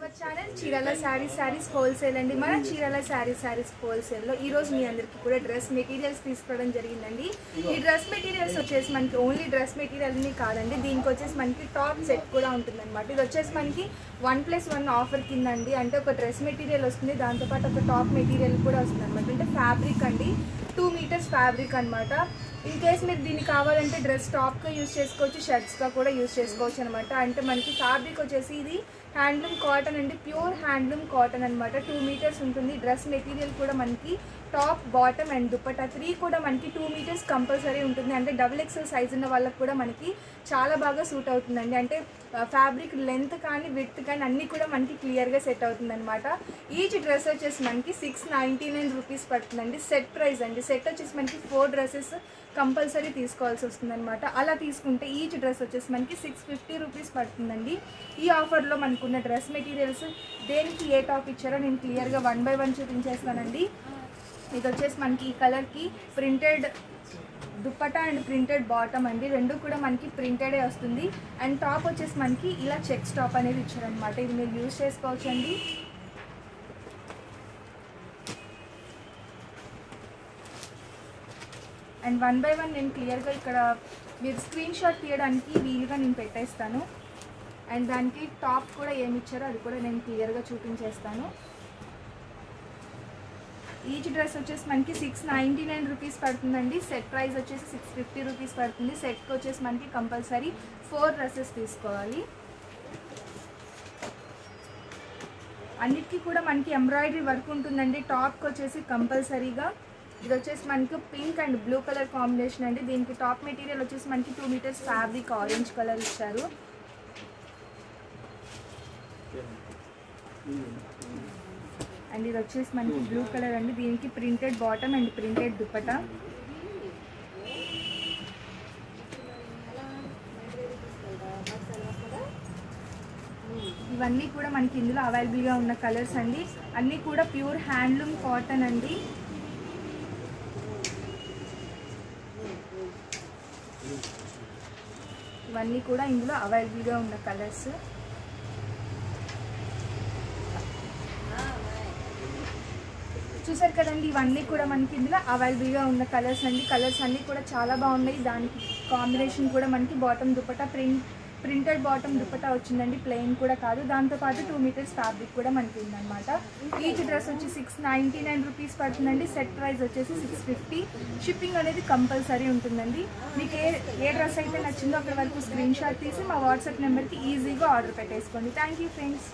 Our channel Chirala saree sarees wholesale అండి. మన Chirala saree saris హోల్సేల్లో ఈ రోజు మీ అందరికీ కూడా డ్రెస్ మెటీరియల్స్ తీసుకోవడం జరిగిందండి. ఈ డ్రెస్ మెటీరియల్స్ వచ్చేసి మనకి ఓన్లీ డ్రెస్ మెటీరియల్ని కాదండి. దీనికి వచ్చేసి మనకి టాప్ సెట్ కూడా ఉంటుందన్నమాట. ఇది వచ్చేసి మనకి వన్ ప్లస్ వన్ ఆఫర్ కింద అండి అంటే ఒక డ్రెస్ మెటీరియల్ వస్తుంది. దాంతోపాటు ఒక టాప్ మెటీరియల్ కూడా వస్తుంది అనమాట అంటే ఫ్యాబ్రిక్ అండి. టూ మీటర్స్ ఫ్యాబ్రిక్ అనమాట ఇన్ కేస్ మీరు దీన్ని కావాలంటే డ్రెస్ టాప్గా యూస్ చేసుకోవచ్చు షర్ట్స్గా కూడా యూస్ చేసుకోవచ్చు అనమాట అంటే మనకి ఫ్యాబ్రిక్ వచ్చేసి ఇది హ్యాండ్లూమ్ కాటన్ అండి. ప్యూర్ హ్యాండ్లూమ్ కాటన్ అనమాట టూ మీటర్స్ ఉంటుంది. డ్రెస్ మెటీరియల్ కూడా మనకి top bottom and dupatta three కూడా మనకి టూ మీటర్స్ కంపల్సరీ ఉంటుంది. అంటే డబుల్ ఎక్సెల్ సైజ్ ఉన్న వాళ్ళకి కూడా మనకి చాలా బాగా సూట్ అవుతుందండి. అంటే ఫ్యాబ్రిక్ లెంత్ కానీ విత్ కానీ అన్నీ కూడా మనకి క్లియర్గా సెట్ అవుతుంది అనమాట ఈచ్ డ్రెస్ వచ్చేసి మనకి సిక్స్ నైంటీ నైన్ రూపీస్ పడుతుందండి. సెట్ ప్రైస్ అండి. సెట్ వచ్చేసి మనకి ఫోర్ డ్రెస్సెస్ కంపల్సరీ తీసుకోవాల్సి వస్తుందనమాట అలా తీసుకుంటే ఈచ్ డ్రెస్ వచ్చేసి మనకి సిక్స్ ఫిఫ్టీ రూపీస్ పడుతుందండి. ఈ ఆఫర్లో మనకున్న డ్రెస్ మెటీరియల్స్ దేనికి ఏ టాప్ ఇచ్చారో నేను క్లియర్గా వన్ బై వన్ చూపించేస్తానండి. ఇది వచ్చేసి మనకి ఈ కలర్కి printed dupatta and printed bottom అండి. రెండు కూడా మనకి ప్రింటెడే వస్తుంది. అండ్ టాప్ వచ్చేసి మనకి ఇలా చెక్స్ టాప్ అనేది ఇచ్చారనమాట ఇది మీరు యూజ్ చేసుకోవచ్చండి. అండ్ వన్ బై వన్ నేను క్లియర్గా ఇక్కడ మీరు స్క్రీన్ షాట్ తీయడానికి వీలుగా నేను పెట్టేస్తాను. అండ్ దానికి టాప్ కూడా ఏమి ఇచ్చారో అది కూడా నేను క్లియర్గా చూపించేస్తాను. ఈచ్ డ్రెస్ వచ్చేసి మనకి సిక్స్ నైంటీ నైన్ రూపీస్ పడుతుందండి. సెట్ ప్రైస్ వచ్చేసి సిక్స్ ఫిఫ్టీ రూపీస్ పడుతుంది. సెట్కి వచ్చేసి మనకి కంపల్సరీ ఫోర్ డ్రెస్సెస్ తీసుకోవాలి. అన్నిటికీ కూడా మనకి ఎంబ్రాయిడరీ వర్క్ ఉంటుందండి. టాప్కి వచ్చేసి కంపల్సరీగా ఇది వచ్చేసి మనకి pink and blue colour combination అండి. దీనికి టాప్ మెటీరియల్ వచ్చేసి మనకి two metres fabric orange colour ఇచ్చారు. అండ్ ఇది వచ్చేసి మనకి బ్లూ కలర్ అండి. దీనికి printed bottom and printed dupatta ఇవన్నీ కూడా మనకి ఇందులో అవైలబుల్గా ఉన్న కలర్స్ అండి. అన్నీ కూడా ప్యూర్ హ్యాండ్లూమ్ కాటన్ అండి. ఇవన్నీ కూడా ఇందులో అవైలబుల్గా ఉన్న కలర్స్. చూసారు కదండి ఇవన్నీ కూడా మనకి ఇందులో అవైలబుల్గా ఉన్న కలర్స్ అండి. కలర్స్ అన్నీ కూడా చాలా బాగున్నాయి. దానికి కాంబినేషన్ కూడా మనకి bottom dupatta print printed bottom dupatta వచ్చిందండి ప్లెయిన్ కూడా కాదు. దాంతోపాటు టూ మీటర్స్ ఫ్యాబ్రిక్ కూడా మనకి ఉందన్నమాట. ఈచ్ డ్రెస్ వచ్చి సిక్స్ నైంటీ నైన్ రూపీస్ పడుతుందండి. సెట్ ప్రైస్ వచ్చేసి సిక్స్ ఫిఫ్టీ షిప్పింగ్ అనేది కంపల్సరీ ఉంటుందండి. మీకు ఏ ఏ డ్రెస్ అయితే నచ్చిందో అక్కడ వరకు స్క్రీన్ షాట్ తీసి మా వాట్సాప్ నెంబర్కి ఈజీగా ఆర్డర్ పెట్టేసుకోండి. Thank you friends